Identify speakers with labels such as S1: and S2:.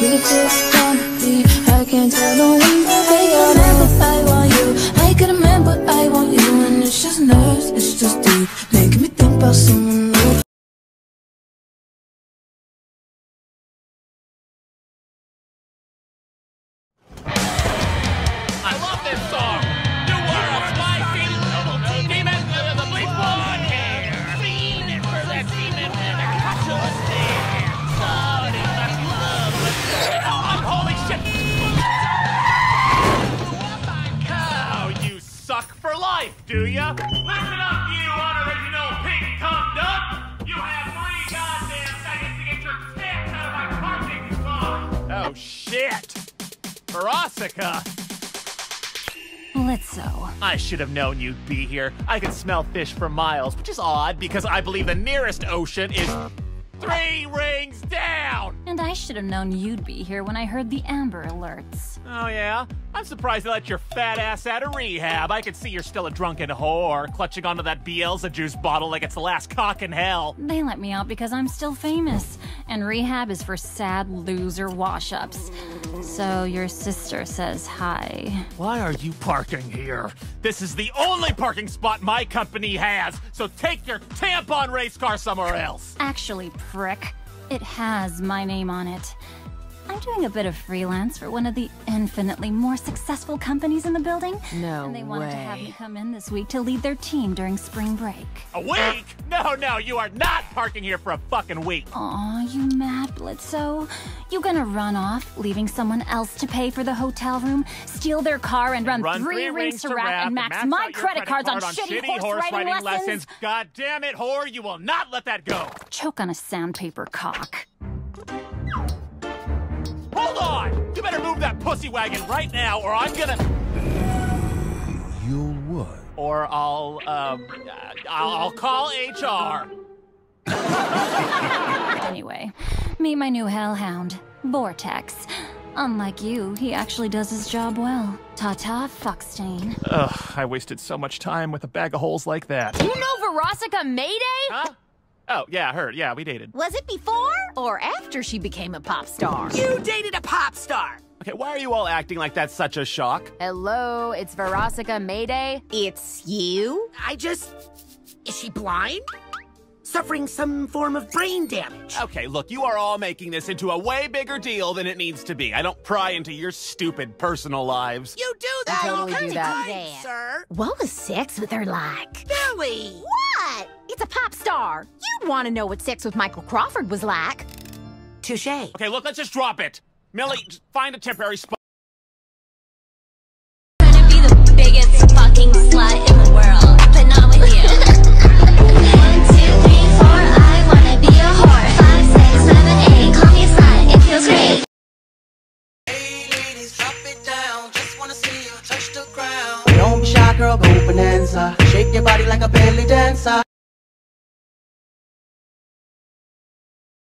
S1: really feels lonely. I can't tell no one but they all know I want you. I man, but I want you, and it's just nerves, it's just deep, making me think about someone new.
S2: I love this song. You are a spicy demon, the, bleach blonde hair. Fiend for the demon and a there. Somebody do ya? Listen up, you unoriginal pink tongue duck. You have three goddamn seconds to get your tits out of my parking spot. Oh, shit. Verosika.
S3: Blitzo.
S2: I should have known you'd be here. I can smell fish for miles, which is odd because I believe the nearest ocean is three rings down.
S3: And I should have known you'd be here when I heard the Amber Alerts.
S2: Oh, yeah? I'm surprised they let your fat ass out of rehab. I could see you're still a drunken whore, clutching onto that Bielsa juice bottle like it's the last cock in hell.
S3: They let me out because I'm still famous, and rehab is for sad loser wash ups. So your sister says hi.
S2: Why are you parking here? This is the only parking spot my company has, so take your tampon race car somewhere else.
S3: Actually, prick, it has my name on it. I'm doing a bit of freelance for one of the infinitely more successful companies in the building.
S4: No
S3: And they wanted to have
S4: way.
S3: me come in this week to lead their team during spring break.
S2: A week? No, no, you are not parking here for a fucking week.
S3: Aw, you mad, Blitzo? You gonna run off, leaving someone else to pay for the hotel room, steal their car, and run,
S2: Run
S3: three, rings to rap and max,
S2: out
S3: my
S2: your
S3: credit cards on
S2: card
S3: shitty, horse, riding, lessons?
S2: God damn it, whore, you will not let that go.
S3: Choke on a sandpaper cock.
S2: That pussy wagon right now, or I'm gonna.
S5: You'll what?
S2: Or I'll, um, uh, I'll, I'll call HR.
S3: Anyway, meet my new hellhound, Vortex. Unlike you, he actually does his job well. Ta-ta, fuckstain.
S2: Ugh, I wasted so much time with a bag of holes like that.
S4: You know Verosika Mayday?
S2: Huh? Oh, yeah, I heard. Yeah, we dated.
S4: Was it before or after she became a pop star?
S6: You dated a pop star.
S2: Okay, why are you all acting like that's such a shock?
S4: Hello, it's Verosika Mayday.
S6: It's you? I just. Is she blind? Suffering some form of brain damage.
S2: Okay, look, you are all making this into a way bigger deal than it needs to be. I don't pry into your stupid personal lives.
S6: You do that
S4: totally
S6: all
S4: do
S6: kinds
S4: that.
S6: of times, sir.
S4: What was sex with her like?
S6: Billy.
S4: What? It's a pop star. You'd want to know what sex with Michael Crawford was like.
S6: Touche.
S2: Okay, look, let's just drop it. Millie, find a temporary spot.
S7: Tryna be the biggest fucking slut in the world, but not with you. One, two, three, four. I wanna be a whore. Five, six, seven, eight. Call me a slut. It feels great.
S8: Hey ladies, drop it down. Just wanna see you touch the ground.
S9: Don't be shy, girl, go bonanza. Shake your body like a belly dancer.